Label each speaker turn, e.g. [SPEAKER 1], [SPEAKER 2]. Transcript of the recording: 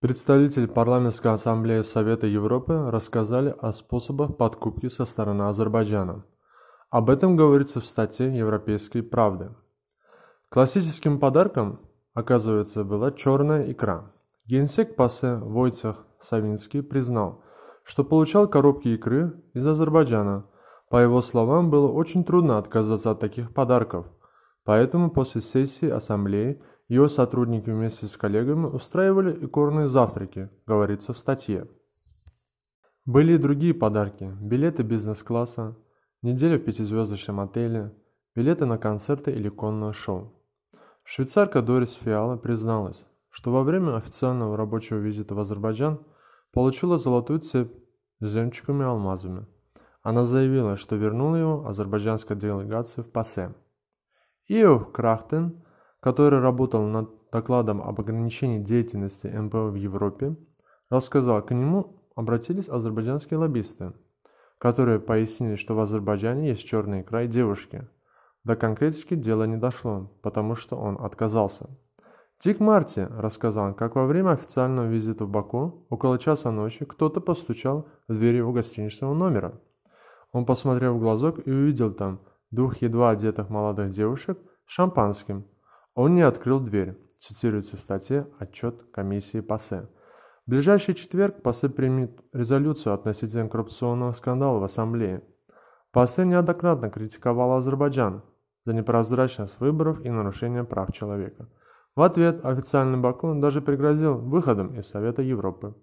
[SPEAKER 1] Представители парламентской ассамблеи Совета Европы рассказали о способах подкупки со стороны Азербайджана. Об этом говорится в статье «Европейской правды». Классическим подарком, оказывается, была черная икра. Генсек ПАСЕ Войцех Савинский признал, что получал коробки икры из Азербайджана. По его словам, было очень трудно отказаться от таких подарков. Поэтому после сессии ассамблеи его сотрудники вместе с коллегами устраивали икорные завтраки, говорится в статье. Были и другие подарки – билеты бизнес-класса, неделя в пятизвездочном отеле, билеты на концерты или конное шоу. Швейцарка Дорис Фиала призналась, что во время официального рабочего визита в Азербайджан получила золотую цепь с жемчугами и алмазами. Она заявила, что вернула его азербайджанской делегации в ПАСЕ. Иов Крахтен, который работал над докладом об ограничении деятельности НПО в Европе, рассказал, к нему обратились азербайджанские лоббисты, которые пояснили, что в Азербайджане есть черный край девушки. До конкретики дело не дошло, потому что он отказался. Тик Марти рассказал, как во время официального визита в Баку около часа ночи кто-то постучал в дверь его гостиничного номера. Он посмотрел в глазок и увидел там двух едва одетых молодых девушек с шампанским. Он не открыл дверь, цитируется в статье «Отчет комиссии ПАСЕ». В ближайший четверг ПАСЕ примет резолюцию относительно коррупционного скандала в Ассамблее. ПАСЕ неоднократно критиковал Азербайджан за непрозрачность выборов и нарушение прав человека. В ответ официальный Баку даже пригрозил выходом из Совета Европы.